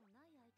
もない間